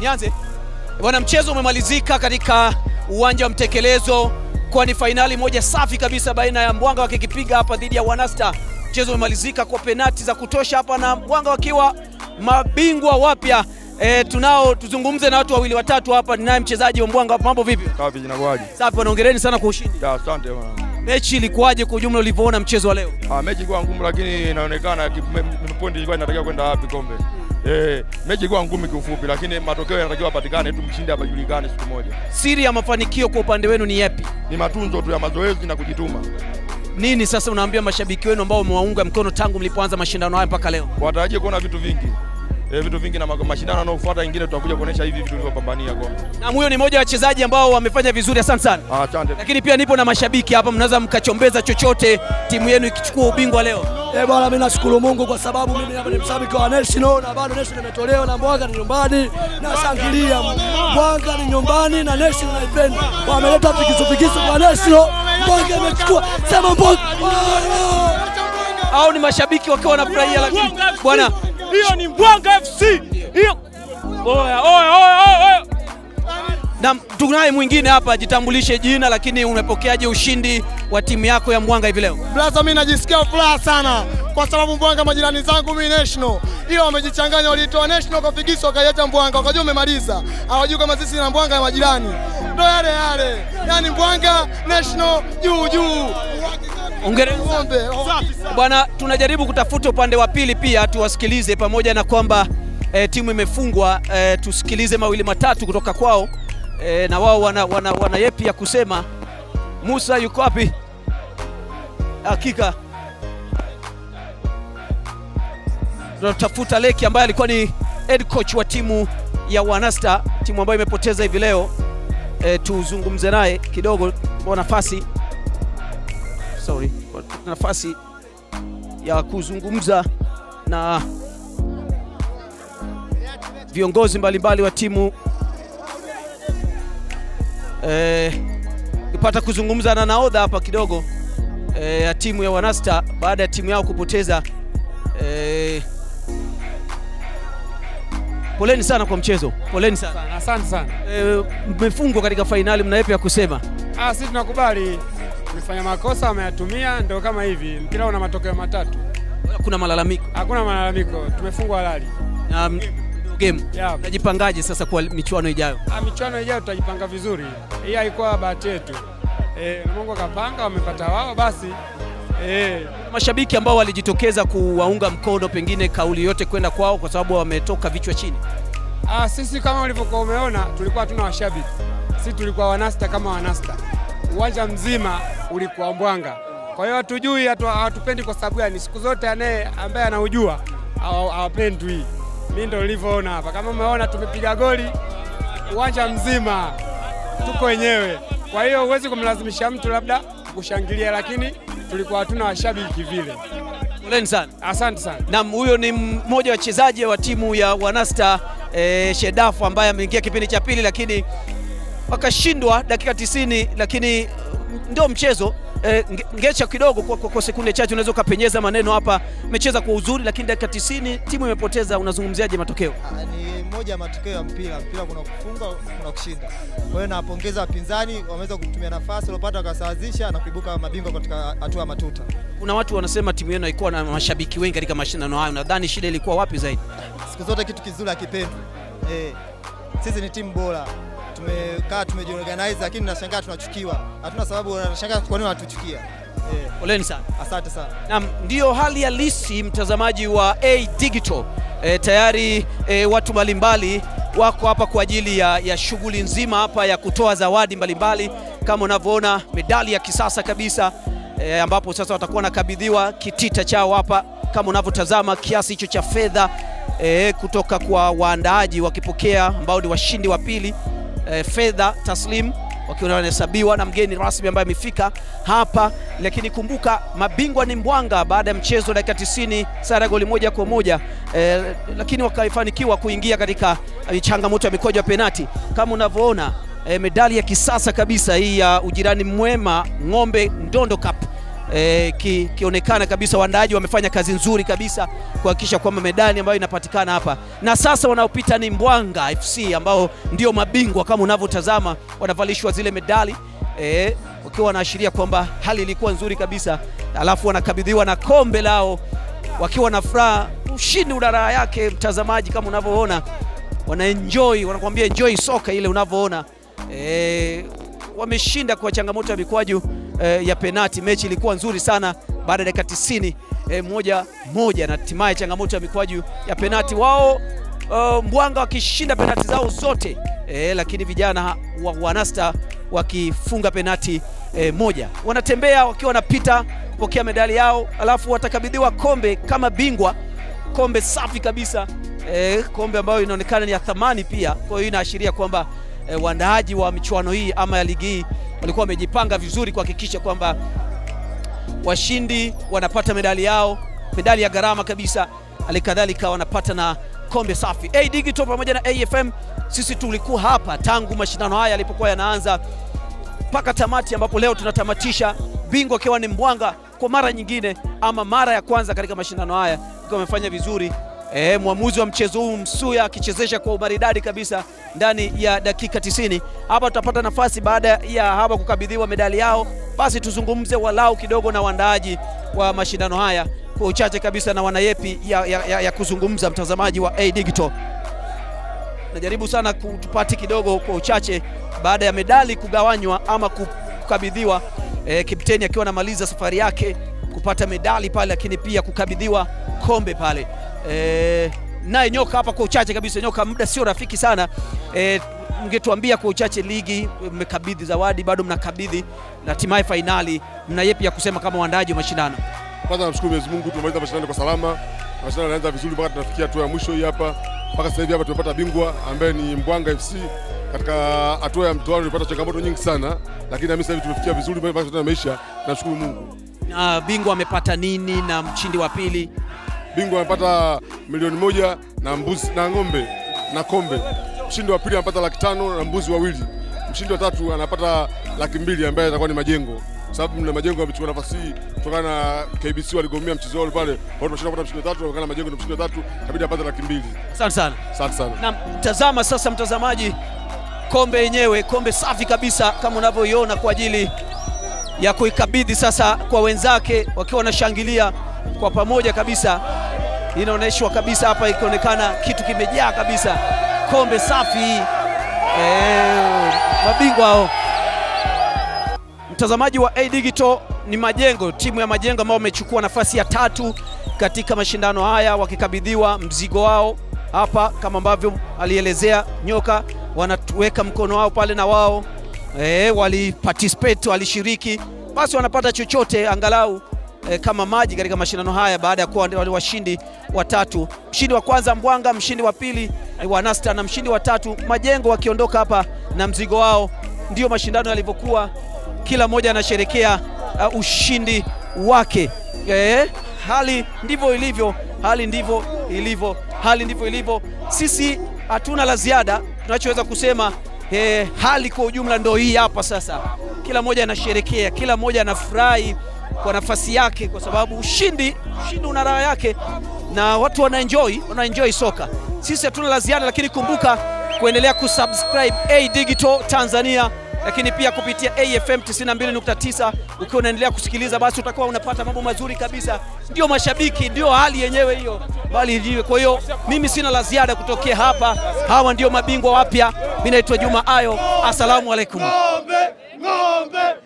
Nianze bwana, mchezo umemalizika katika uwanja wa Mtekelezo, kwa ni fainali moja safi kabisa baina ya Mbwanga wakikipiga hapa dhidi ya Wanasta. Mchezo umemalizika kwa penati za kutosha hapa na Mbwanga wakiwa mabingwa wapya. E, tunao tuzungumze na watu wawili watatu hapa. Ninaye mchezaji wa Mbwanga, mambo vipi? Safi, jinakuaje? Safi bwana, hongereni sana kwa ushindi. Asante bwana. Mechi ilikuwaje kwa ujumla ulivyoona mchezo wa leo? Ah, mechi ilikuwa ngumu lakini inaonekana ki- me- me- pointi ilikuwa inatakiwa kwenda wapi kombe. Eh, mechi ilikuwa ngumu kiufupi lakini matokeo yanatakiwa patikane, tu mshindi apajulikane siku moja. Siri ya mafanikio kwa upande wenu ni yapi? Ni matunzo tu ya mazoezi na kujituma. Nini sasa unaambia mashabiki wenu ambao wamewaunga mkono tangu mlipoanza mashindano haya mpaka leo? Watarajie kuona vitu vingi. Eh, vitu vingi na ma- mashindano yanayofuata ingine tutakuja kuonesha hivi vitu vilivyopambania kombe. Na huyo ni mmoja wa wachezaji ambao wamefanya vizuri, asante sana. Ah, asante. Lakini pia nipo na mashabiki hapa, mnaweza mkachombeza chochote timu yenu ikichukua ubingwa leo. Eh bwana, mimi nashukuru Mungu kwa sababu mimi hapa ni mshabiki wa National na bado National imetolewa na Mbwanga ni nyumbani na shangilia. Mbwanga ni nyumbani na National naipenda. Wameleta fikisu fikisu kwa National. Mbwanga imechukua sema Mbwanga. Au ni mashabiki wakiwa wanafurahia, lakini bwana hiyo ni Mbwanga FC hiyo. Oya, oya, oya, oya. na tunaye mwingine hapa, jitambulishe jina, lakini umepokeaje ushindi wa timu yako ya Mbwanga hivi leo? Blaza, mimi najisikia furaha sana kwa sababu Mbwanga majirani zangu mimi National hiyo wamejichanganya, walitoa National kwa figiso wakaiacha Mbwanga, wakajua umemaliza, hawajui kama sisi na Mbwanga ya majirani ndo yale yale, yani Mbwanga National juu juu. Hongereni. Ng'ombe Bwana, tunajaribu kutafuta upande wa pili pia tuwasikilize, pamoja na kwamba e, timu imefungwa e, tusikilize mawili matatu kutoka kwao e, na wao wana, wana, wana yepi ya kusema. Musa yuko wapi? Hakika tunatafuta Leki ambaye alikuwa ni head coach wa timu ya Wanasta, timu ambayo imepoteza hivi leo. E, tuzungumze naye kidogo kwa nafasi sorry, kwa nafasi ya kuzungumza na viongozi mbalimbali wa timu eh, nipata kuzungumza na naodha hapa kidogo eh, ya timu ya Wanasta baada ya timu yao kupoteza eh, poleni sana kwa mchezo, poleni sana Asante sana. eh, mmefungwa katika fainali, mna yapi ya kusema? Ah, sisi tunakubali tumefanya makosa, wameatumia ndio kama hivi. Mpira una matokeo matatu, Kuna malalamiko hakuna malalamiko, tumefungwa halali. na m- game, Yeah. najipangaje sasa kwa michuano ijayo? Ah, michuano ijayo tutajipanga vizuri. Hii haikuwa bahati yetu. E, Mungu akapanga, wamepata wao basi. E. mashabiki ambao walijitokeza kuwaunga mkono, pengine kauli yote kwenda kwao kwa sababu wametoka vichwa chini. ah, sisi kama ulivyokuwa umeona, tulikuwa hatuna washabiki. Sisi tulikuwa wanasta kama wanasta, uwanja mzima ulikuwa Mbwanga. Kwa hiyo hatujui, hatupendi kwa sababu gani? Siku zote anaye ambaye anaujua hawapendwi. Mimi ndo nilivyoona hapa, kama umeona tumepiga goli uwanja mzima, tuko wenyewe. Kwa hiyo huwezi kumlazimisha mtu labda kushangilia, lakini tulikuwa hatuna washabiki vile. Poleni sana. Asante sana. Naam, huyo ni mmoja wa wachezaji wa timu ya Wanasta eh, Shedafu ambaye ameingia kipindi cha pili, lakini wakashindwa dakika 90, lakini eh, ndio mchezo e, nge- ngecha kidogo kwa, kwa, kwa sekunde chache unaweza ukapenyeza maneno hapa. mecheza kwa uzuri, lakini dakika 90 timu imepoteza. Unazungumziaje matokeo? Ha, ni moja ya matokeo ya mpira. Mpira kuna kufunga, kuna kushinda. Kwa hiyo nawapongeza wapinzani, wameweza kutumia nafasi waliopata wakasawazisha na kuibuka mabingwa katika hatua ya matuta. Kuna watu wanasema timu yenu haikuwa na mashabiki wengi katika mashindano hayo. Nadhani shida ilikuwa wapi zaidi? Siku zote kitu kizuri hakipendwi. Eh, sisi ni timu bora, tumekaa tumejiorganize, lakini nashangaa tunachukiwa. Hatuna sababu, nashangaa kwa nini wanatuchukia. Yeah. Poleni sana. asante sana. Naam, ndiyo hali halisi mtazamaji wa A Digital. E, tayari e, watu mbalimbali wako hapa kwa ajili ya, ya shughuli nzima hapa ya kutoa zawadi mbalimbali mbali. kama unavyoona medali ya kisasa kabisa e, ambapo sasa watakuwa wanakabidhiwa kitita chao hapa kama unavyotazama kiasi hicho cha fedha e, kutoka kwa waandaaji wakipokea ambao ni washindi wa pili e, fedha taslim wakiwa wanahesabiwa na mgeni rasmi ambaye amefika hapa, lakini kumbuka mabingwa ni Mbwanga baada ya mchezo dakika 90 sare goli moja kwa moja eh, lakini wakafanikiwa kuingia katika eh, changamoto ya mikojo ya penati. Kama unavyoona eh, medali ya kisasa kabisa hii ya ujirani mwema Ng'ombe Ndondo Cup e, ki, kionekana kabisa waandaaji wamefanya kazi nzuri kabisa kuhakikisha kwamba medali ambayo inapatikana hapa, na sasa wanaopita ni Mbwanga FC ambao ndio mabingwa kama unavyotazama, wanavalishwa zile medali. E, wakiwa wanaashiria kwamba hali ilikuwa nzuri kabisa, alafu wanakabidhiwa na kombe lao wakiwa na furaha. Ushindi una raha yake, mtazamaji, kama unavyoona. Wanaenjoy, wanakuambia enjoy soka ile unavyoona. E, wameshinda kwa changamoto ya mikwaju e, ya penati. Mechi ilikuwa nzuri sana baada ya dakika 90 e, moja moja, na hatimaye changamoto ya mikwaju ya penati wao uh, Mbwanga wakishinda penati zao zote e, lakini vijana wa Wanasta wakifunga penati e, moja. Wanatembea wakiwa wanapita kupokea medali yao, alafu watakabidhiwa kombe kama bingwa, kombe safi kabisa e, kombe ambayo inaonekana ni ya thamani pia. Kwa hiyo inaashiria kwamba e, waandaaji wa michuano hii ama ya ligi hii walikuwa wamejipanga vizuri kuhakikisha kwamba washindi wanapata medali yao, medali ya gharama kabisa, halikadhalika wanapata na kombe safi. A Digital pamoja na AFM, sisi tulikuwa hapa tangu mashindano haya yalipokuwa yanaanza mpaka tamati, ambapo leo tunatamatisha, bingwa akiwa ni Mbwanga kwa mara nyingine ama mara ya kwanza katika mashindano haya, akiwa amefanya vizuri. E, mwamuzi wa mchezo huu Msuya akichezesha kwa umaridadi kabisa ndani ya dakika 90. Hapa tutapata nafasi baada ya hapa kukabidhiwa medali yao, basi tuzungumze walau kidogo na waandaaji wa mashindano haya kwa uchache kabisa na wanayepi ya, ya, ya, ya kuzungumza. Mtazamaji wa A Digital, najaribu sana kutupati kidogo kwa uchache baada ya medali kugawanywa ama kukabidhiwa, e, Kipteni akiwa anamaliza safari yake kupata medali pale, lakini pia kukabidhiwa kombe pale. E, naye nyoka hapa kwa uchache kabisa. Nyoka, muda sio rafiki sana e, mngetuambia kwa uchache, ligi mmekabidhi zawadi, bado mnakabidhi na hatimaye fainali, mna yepi ya kusema kama waandaji wa mashindano? Kwanza namshukuru Mwenyezi Mungu, tumemaliza mashindano kwa salama. Mashindano yanaanza vizuri mpaka tunafikia hatua ya mwisho hii hapa. Mpaka sasa hivi hapa tumepata bingwa ambaye ni Mbwanga FC. Katika hatua ya mtoano tulipata changamoto nyingi sana, lakini nami sasa hivi tumefikia vizuri mpaka mashindano yameisha. Nashukuru Mungu. Na bingwa amepata nini na mshindi wa pili? Bingwa amepata milioni moja na mbuzi na ng'ombe na kombe. Mshindi wa pili anapata laki tano na mbuzi wawili. Mshindi wa tatu anapata laki mbili ambaye atakuwa ni majengo sababu na majengo yamechukua nafasi hii kutokana na KBC waligomea mchezo wao pale, kwa hiyo kupata mshindi wa tatu, kutokana na majengo ndio mshindi wa tatu, kabidi apate laki mbili. Asante sana. Asante sana. Na tazama sasa, mtazamaji, kombe yenyewe, kombe safi kabisa kama unavyoiona kwa ajili ya kuikabidhi sasa kwa wenzake, wakiwa wanashangilia kwa pamoja kabisa. Inaonyeshwa kabisa hapa, ikionekana kitu kimejaa kabisa, kombe safi. Eh, mabingwa hao. Mtazamaji wa A Digital ni Majengo, timu ya Majengo ambao wamechukua nafasi ya tatu katika mashindano haya wakikabidhiwa mzigo wao. Hapa, kama ambavyo alielezea Nyoka, wanaweka mkono wao pale na wao. E, wali participate walishiriki, basi wanapata chochote angalau e, kama maji katika mashindano haya baada ya kuwa washindi watatu. Mshindi wa kwanza Mbwanga, mshindi wa pili e, Wanasta na mshindi wa tatu Majengo wakiondoka hapa na mzigo wao. Ndiyo mashindano yalivyokuwa kila mmoja anasherekea uh, ushindi wake. E, hali ndivyo ilivyo, hali ndivyo ilivyo, hali ndivyo ilivyo. Sisi hatuna la ziada, tunachoweza kusema e, hali kwa ujumla ndio hii hapa sasa. Kila mmoja anasherekea, kila mmoja anafurahi kwa nafasi yake, kwa sababu ushindi, ushindi una raha yake na watu wanaenjoy, wanaenjoy soka. Sisi hatuna la ziada, lakini kumbuka kuendelea kusubscribe A Digital Tanzania lakini pia kupitia AFM 92.9 ukiwa unaendelea kusikiliza, basi utakuwa unapata mambo mazuri kabisa. Ndio mashabiki, ndio hali yenyewe hiyo, bali hiyo. Kwa hiyo mimi sina la ziada kutokea hapa. Hawa ndio mabingwa wapya. Mimi naitwa Juma Ayo, asalamu alaikum. Ng'ombe, ng'ombe.